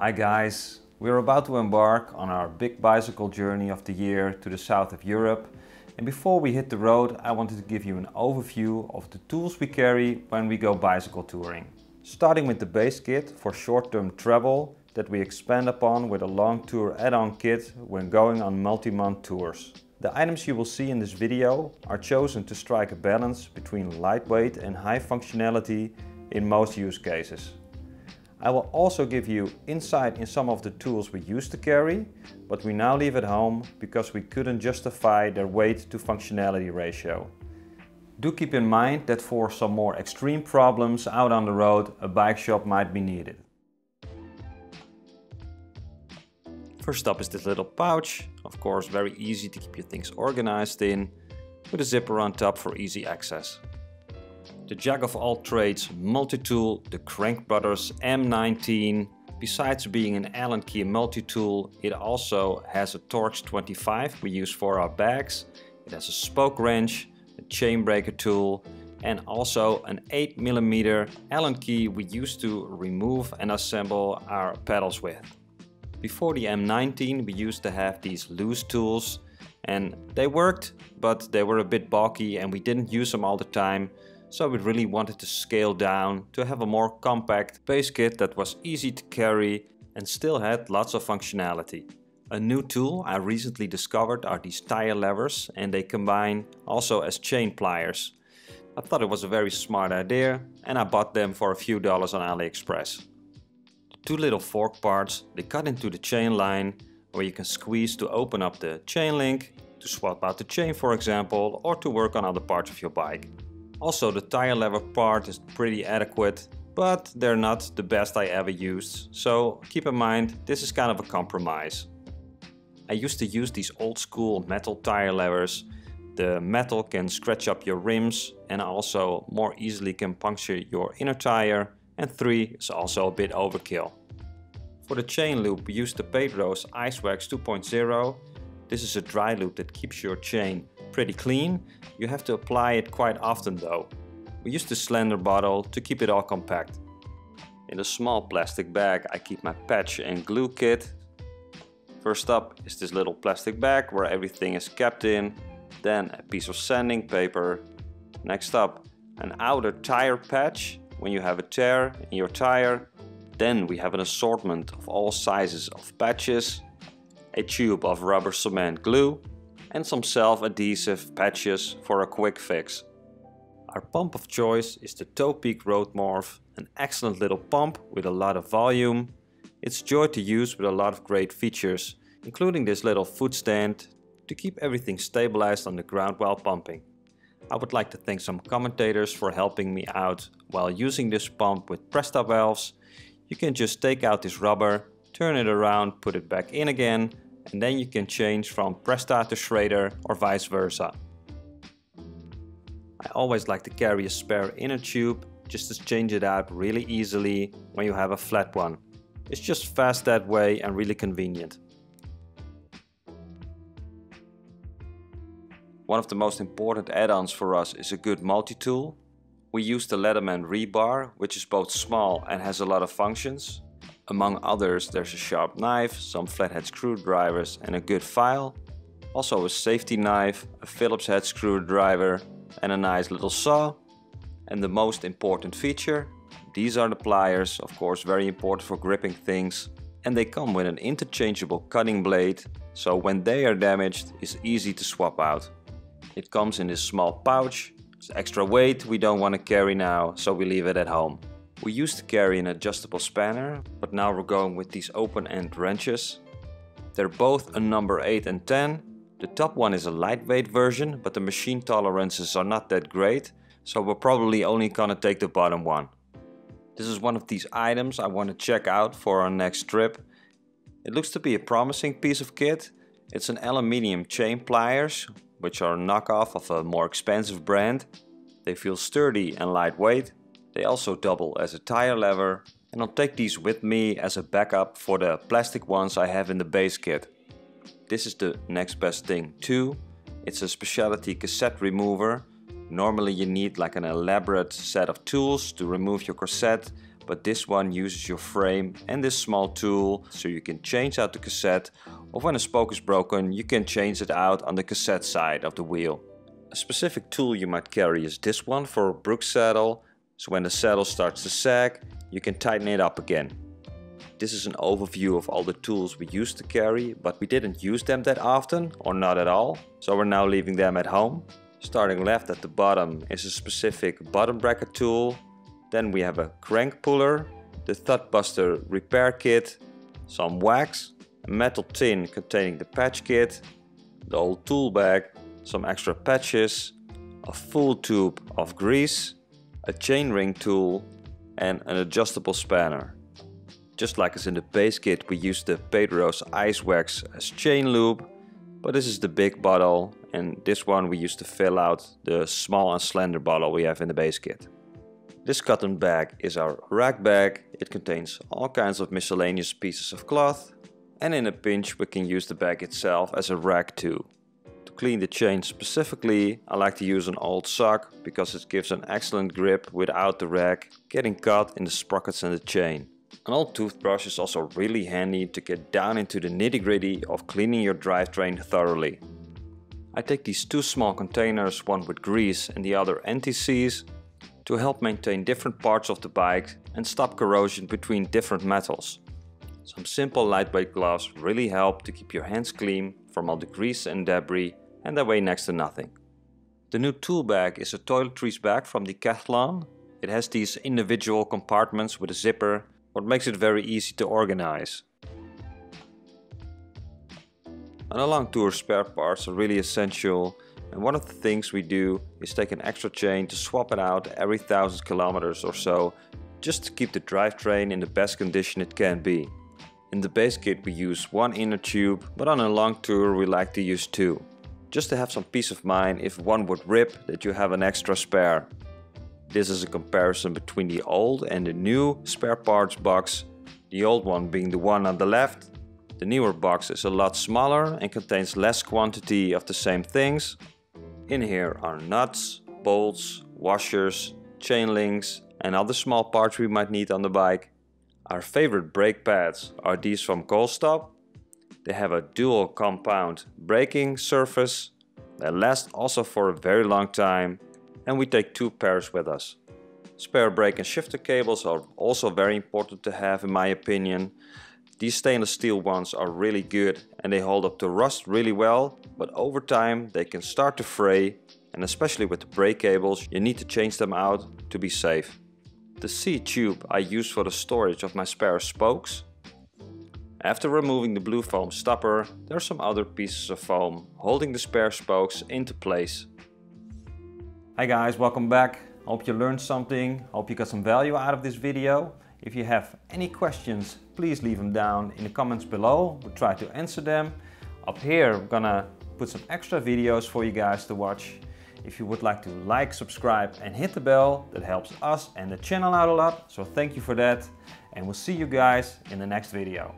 Hi guys, we're about to embark on our big bicycle journey of the year to the south of Europe. And before we hit the road, I wanted to give you an overview of the tools we carry when we go bicycle touring. Starting with the base kit for short-term travel that we expand upon with a long tour add-on kit when going on multi-month tours. The items you will see in this video are chosen to strike a balance between lightweight and high functionality in most use cases. I will also give you insight in some of the tools we used to carry, but we now leave at home because we couldn't justify their weight to functionality ratio. Do keep in mind that for some more extreme problems out on the road, a bike shop might be needed. First up is this little pouch, of course very easy to keep your things organized in, with a zipper on top for easy access. The jack of all trades multi-tool, the Crank Brothers M19. Besides being an Allen key multi-tool, it also has a Torx 25 we use for our bags. It has a spoke wrench, a chain breaker tool, and also an 8mm Allen key we use to remove and assemble our pedals with. Before the M19 we used to have these loose tools and they worked but they were a bit bulky and we didn't use them all the time so we really wanted to scale down to have a more compact base kit that was easy to carry and still had lots of functionality. A new tool I recently discovered are these tire levers and they combine also as chain pliers. I thought it was a very smart idea and I bought them for a few dollars on AliExpress two little fork parts, they cut into the chain line where you can squeeze to open up the chain link, to swap out the chain for example, or to work on other parts of your bike. Also the tire lever part is pretty adequate, but they're not the best I ever used, so keep in mind this is kind of a compromise. I used to use these old school metal tire levers. The metal can scratch up your rims and also more easily can puncture your inner tire and 3 is also a bit overkill. For the chain lube we use the Pedros Ice Wax 2.0. This is a dry lube that keeps your chain pretty clean. You have to apply it quite often though. We use the slender bottle to keep it all compact. In a small plastic bag I keep my patch and glue kit. First up is this little plastic bag where everything is kept in. Then a piece of sanding paper. Next up an outer tire patch when you have a tear in your tire then we have an assortment of all sizes of patches, a tube of rubber cement glue and some self-adhesive patches for a quick fix. Our pump of choice is the Topeak Road Morph, an excellent little pump with a lot of volume. It's joy to use with a lot of great features, including this little foot stand to keep everything stabilized on the ground while pumping. I would like to thank some commentators for helping me out while using this pump with Presta valves you can just take out this rubber, turn it around, put it back in again, and then you can change from Presta to Schrader or vice versa. I always like to carry a spare inner tube just to change it out really easily when you have a flat one. It's just fast that way and really convenient. One of the most important add-ons for us is a good multi-tool we use the Leatherman rebar, which is both small and has a lot of functions. Among others, there's a sharp knife, some flathead screwdrivers and a good file. Also a safety knife, a Phillips head screwdriver and a nice little saw. And the most important feature, these are the pliers, of course very important for gripping things. And they come with an interchangeable cutting blade, so when they are damaged, it's easy to swap out. It comes in this small pouch it's extra weight we don't want to carry now, so we leave it at home. We used to carry an adjustable spanner, but now we're going with these open-end wrenches. They're both a number 8 and 10. The top one is a lightweight version, but the machine tolerances are not that great, so we're probably only gonna take the bottom one. This is one of these items I want to check out for our next trip. It looks to be a promising piece of kit. It's an aluminium chain pliers which are a knockoff of a more expensive brand. They feel sturdy and lightweight. They also double as a tire lever and I'll take these with me as a backup for the plastic ones I have in the base kit. This is the next best thing too. It's a specialty cassette remover. Normally you need like an elaborate set of tools to remove your cassette, but this one uses your frame and this small tool so you can change out the cassette or when a spoke is broken you can change it out on the cassette side of the wheel. A specific tool you might carry is this one for a Brooks saddle, so when the saddle starts to sag you can tighten it up again. This is an overview of all the tools we used to carry, but we didn't use them that often or not at all, so we're now leaving them at home. Starting left at the bottom is a specific bottom bracket tool. Then we have a crank puller, the Thudbuster repair kit, some wax, a metal tin containing the patch kit, the old tool bag, some extra patches, a full tube of grease, a chainring tool and an adjustable spanner. Just like as in the base kit we use the Pedros Ice Wax as chain lube, but this is the big bottle and this one we use to fill out the small and slender bottle we have in the base kit. This cotton bag is our rack bag. It contains all kinds of miscellaneous pieces of cloth and in a pinch we can use the bag itself as a rack too. Clean the chain specifically I like to use an old sock because it gives an excellent grip without the rag getting caught in the sprockets and the chain. An old toothbrush is also really handy to get down into the nitty gritty of cleaning your drivetrain thoroughly. I take these two small containers, one with grease and the other anti-seize, to help maintain different parts of the bike and stop corrosion between different metals. Some simple lightweight gloves really help to keep your hands clean from all the grease and debris and they weigh next to nothing. The new tool bag is a toiletries bag from Decathlon. It has these individual compartments with a zipper, what makes it very easy to organize. On a long tour spare parts are really essential and one of the things we do is take an extra chain to swap it out every thousand kilometers or so just to keep the drivetrain in the best condition it can be. In the base kit we use one inner tube but on a long tour we like to use two. Just to have some peace of mind if one would rip that you have an extra spare. This is a comparison between the old and the new spare parts box, the old one being the one on the left the newer box is a lot smaller and contains less quantity of the same things. In here are nuts, bolts, washers, chain links and other small parts we might need on the bike. Our favorite brake pads are these from Kool-Stop. They have a dual compound braking surface. that last also for a very long time and we take two pairs with us. Spare brake and shifter cables are also very important to have in my opinion these stainless steel ones are really good and they hold up to rust really well, but over time they can start to fray and especially with the brake cables you need to change them out to be safe. The C-tube I use for the storage of my spare spokes. After removing the blue foam stopper, there are some other pieces of foam holding the spare spokes into place. Hi guys, welcome back. Hope you learned something, hope you got some value out of this video. If you have any questions, please leave them down in the comments below. We'll try to answer them. Up here, I'm gonna put some extra videos for you guys to watch. If you would like to like, subscribe and hit the bell, that helps us and the channel out a lot. So thank you for that. And we'll see you guys in the next video.